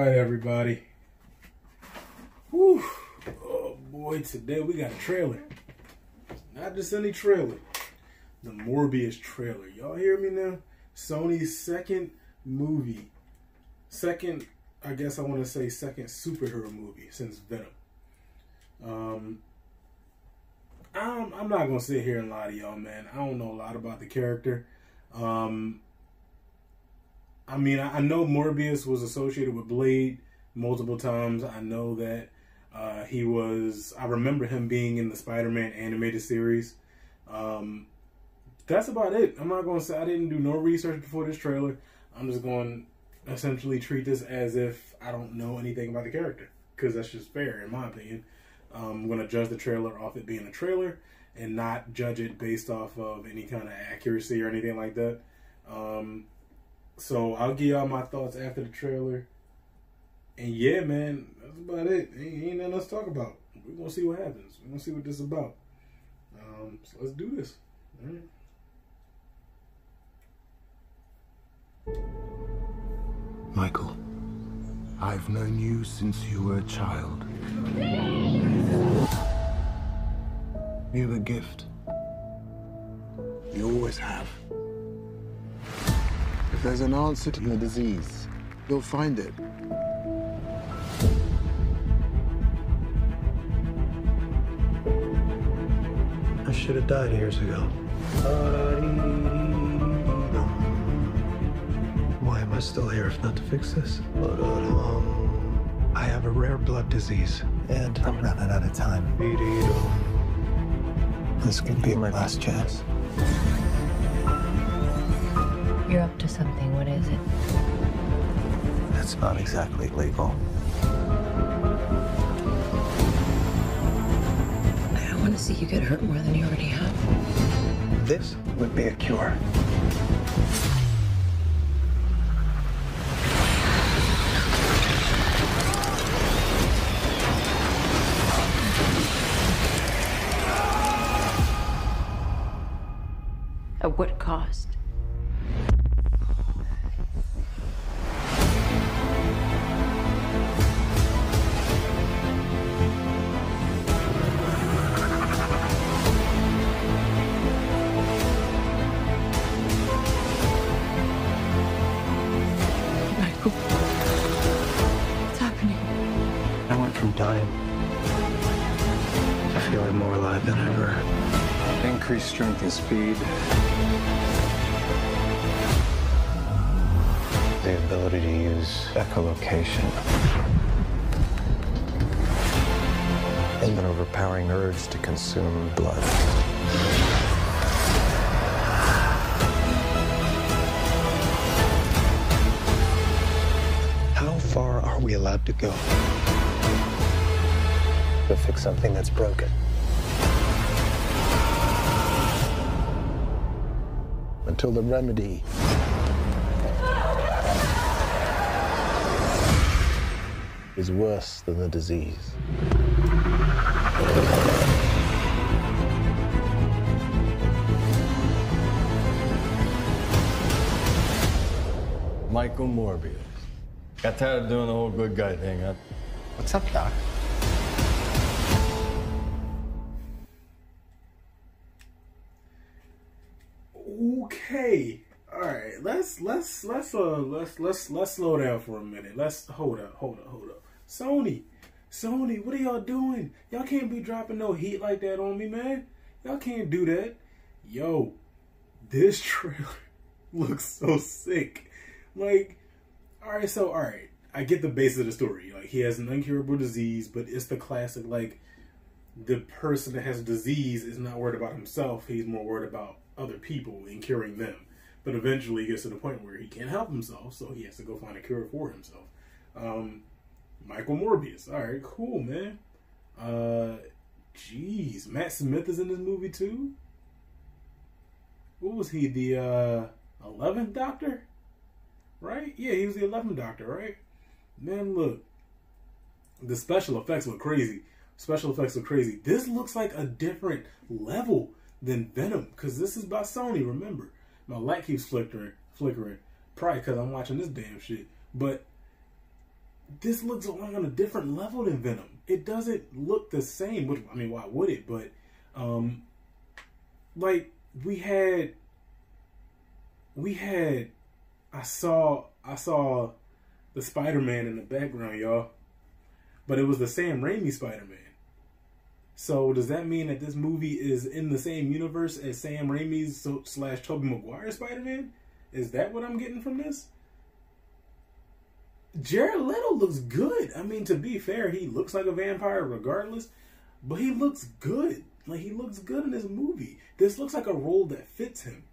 right, everybody. Whew. Oh boy, today we got a trailer. Not just any trailer. The Morbius trailer. Y'all hear me now? Sony's second movie. Second, I guess I want to say second superhero movie since Venom. Um, I'm, I'm not gonna sit here and lie to y'all, man. I don't know a lot about the character. Um, I mean, I, know Morbius was associated with Blade multiple times. I know that uh, he was. I remember him being in the Spider-Man animated series. Um, that's about it. I'm not gonna say I didn't do no research before this trailer. I'm just going to essentially treat this as if I don't know anything about the character because that's just fair in my opinion. Um, I'm going to judge the trailer off it being a trailer and not judge it based off of any kind of accuracy or anything like that. Um, so I'll give y'all my thoughts after the trailer. And yeah, man, that's about it. Ain't, ain't nothing else to talk about. We're gonna see what happens. We're gonna see what this is about. Um, so let's do this. Michael, I've known you since you were a child. You're a gift. You always have. If there's an answer to the disease, you'll find it. I should have died years ago. Why am I still here if not to fix this? I have a rare blood disease, and I'm running out of time. This could be my last chance. You're up to something. What is it? That's not exactly legal. I don't want to see you get hurt more than you already have. This would be a cure. At what cost? Increased strength and speed. The ability to use echolocation. And an overpowering urge to consume blood. How far are we allowed to go? To fix something that's broken. Until the remedy is worse than the disease. Michael Morbius. Got tired of doing the whole good guy thing, huh? What's up, Doc? Okay. All right. Let's let's let's uh let's let's let's slow down for a minute. Let's hold up, hold up, hold up. Sony, Sony, what are y'all doing? Y'all can't be dropping no heat like that on me, man. Y'all can't do that. Yo, this trailer looks so sick. Like, all right, so all right, I get the base of the story. Like, he has an incurable disease, but it's the classic like the person that has a disease is not worried about himself. He's more worried about other people and curing them. But eventually he gets to the point where he can't help himself, so he has to go find a cure for himself. Um, Michael Morbius. All right, cool, man. Uh, jeez, Matt Smith is in this movie too. What was he? The uh, eleventh Doctor, right? Yeah, he was the eleventh Doctor, right? Man, look, the special effects look crazy. Special effects look crazy. This looks like a different level than Venom because this is by Sony. Remember, my light keeps flickering, flickering. Probably because I'm watching this damn shit. But this looks on a different level than Venom. It doesn't look the same. Which I mean, why would it? But um, like we had, we had. I saw I saw the Spider Man in the background, y'all, but it was the Sam Raimi Spider Man. So does that mean that this movie is in the same universe as Sam Raimi's slash Tobey Maguire Spider Man? Is that what I'm getting from this? Jared Leto looks good. I mean, to be fair, he looks like a vampire regardless, but he looks good. Like he looks good in this movie. This looks like a role that fits him.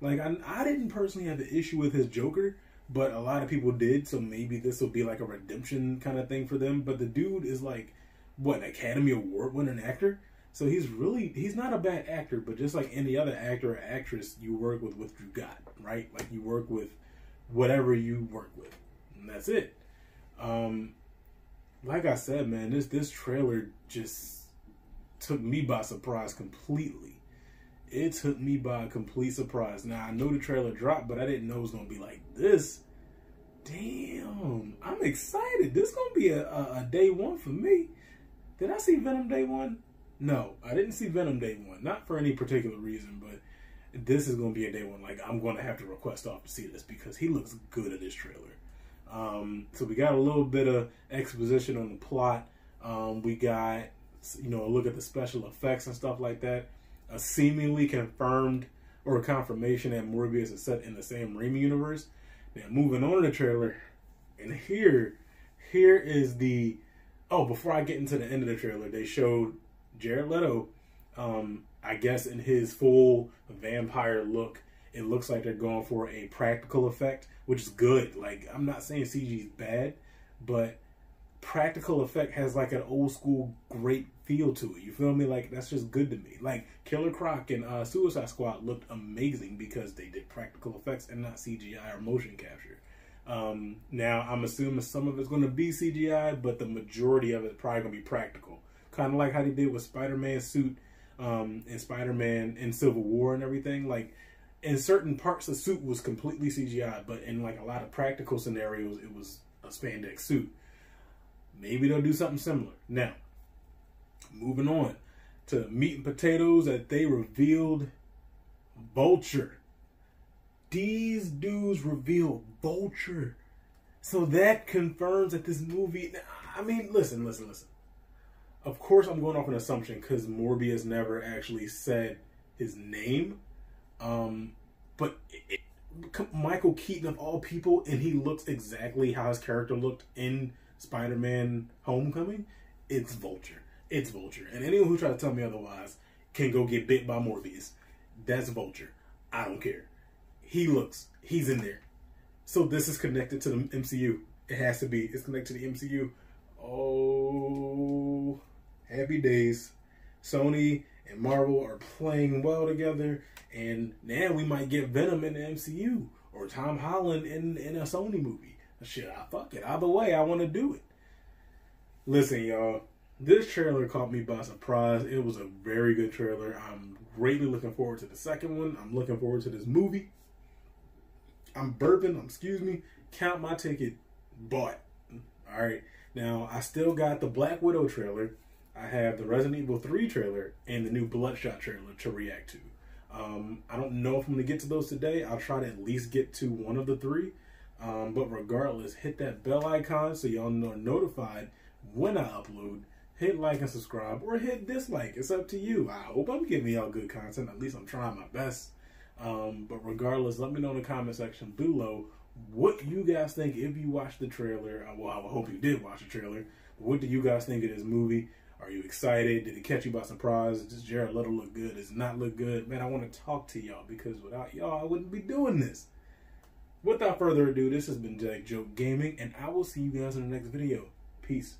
Like I, I didn't personally have an issue with his Joker, but a lot of people did. So maybe this will be like a redemption kind of thing for them. But the dude is like, what an Academy Award winning actor. So he's really he's not a bad actor, but just like any other actor or actress, you work with what you got, right? Like you work with whatever you work with, and that's it. Um, like I said, man, this this trailer just took me by surprise completely. It took me by a complete surprise. Now I know the trailer dropped, but I didn't know it was gonna be like this. Damn, I'm excited. This gonna be a, a, a day one for me. Did I see Venom day one? No, I didn't see Venom day one. Not for any particular reason, but this is going to be a day one. Like, I'm going to have to request off to see this because he looks good in this trailer. Um, so we got a little bit of exposition on the plot. Um, we got, you know, a look at the special effects and stuff like that. A seemingly confirmed or a confirmation that Morbius is set in the same Raimi universe. Now, moving on to the trailer, and here, here is the. Oh, before I get into the end of the trailer, they showed Jared Leto, um, I guess in his full vampire look, it looks like they're going for a practical effect, which is good. Like I'm not saying CG is bad, but practical effect has like an old school great feel to it. You feel me? Like that's just good to me. Like Killer Croc and uh, Suicide Squad looked amazing because they did practical effects and not CGI or motion capture. Um, now I'm assuming some of it's going to be CGI, but the majority of it probably going to be practical kind of like how they did with Spider-Man's suit um, and Spider-Man in Civil War and everything. Like in certain parts, the suit was completely CGI, but in like a lot of practical scenarios, it was a spandex suit. Maybe they'll do something similar. Now, moving on to meat and potatoes that they revealed Vulture. These dudes revealed Vulture. So that confirms that this movie. I mean, listen, listen, listen of course, I'm going off an assumption because Morbius never actually said his name. Um, but it, it, Michael Keaton of all people, and he looks exactly how his character looked in Spider-Man: Homecoming. It's Vulture. It's Vulture, and anyone who tries to tell me otherwise can go get bit by Morbius. That's Vulture. I don't care. He looks. He's in there. So this is connected to the MCU. It has to be. It's connected to the MCU. Oh happy days. Sony and Marvel are playing well together, and now we might get Venom in the MCU or Tom Holland in in a Sony movie. Shit, I fuck it. Either way, I want to do it. Listen, y'all. This trailer caught me by surprise. It was a very good trailer. I'm greatly looking forward to the second one. I'm looking forward to this movie. I'm burping. Excuse me. Count my ticket. Bought. All right. Now I still got the Black Widow trailer. I have the Resident Evil 3 trailer and the new Bloodshot trailer to react to. Um, I don't know if I'm going to get to those today. I'll try to at least get to one of the three. Um, but regardless, hit that bell icon so y'all are notified when I upload. Hit like and subscribe or hit dislike. It's up to you. I hope I'm giving y'all good content. At least I'm trying my best. Um, but regardless, let me know in the comment section below what you guys think if you watched the trailer. Well, I hope you did watch the trailer. What do you guys think of this movie? Are you excited? Did it catch you by surprise? Does Jared Leto look good? Does not look good? Man, I want to talk to y'all because without y'all, I wouldn't be doing this. Without further ado, this has been Dad Joke Gaming, and I will see you guys in the next video. Peace.